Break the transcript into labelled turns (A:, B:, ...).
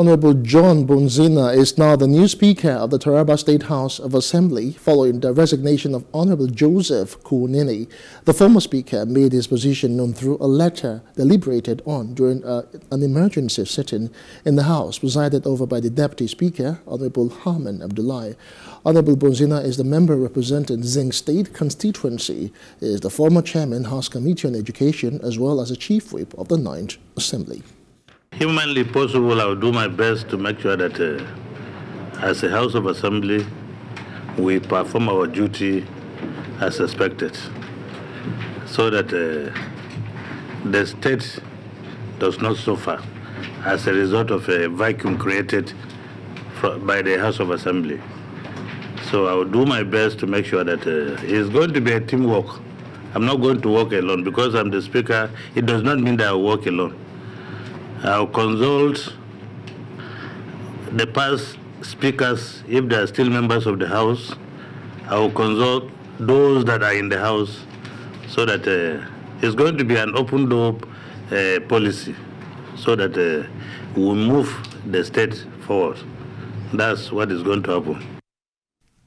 A: Honorable John Bonzina is now the new Speaker of the Taraba State House of Assembly following the resignation of Honorable Joseph Kunini. The former Speaker made his position known through a letter deliberated on during a, an emergency sitting in the House presided over by the Deputy Speaker, Honorable Hamman Abdullahi. Honorable Bonzina is the member representing Zing State constituency, he is the former Chairman House Committee on Education as well as the Chief Whip of the Ninth Assembly
B: humanly possible, I will do my best to make sure that uh, as a House of Assembly, we perform our duty as expected so that uh, the state does not suffer as a result of a vacuum created by the House of Assembly. So I will do my best to make sure that uh, it's going to be a teamwork. I'm not going to work alone because I'm the speaker. It does not mean that I work alone. I'll consult the past speakers if they are still members of the House. I will consult those that are in the House so that uh, it's going to be an open door uh, policy so that uh, we move the state forward. That's what is going to happen.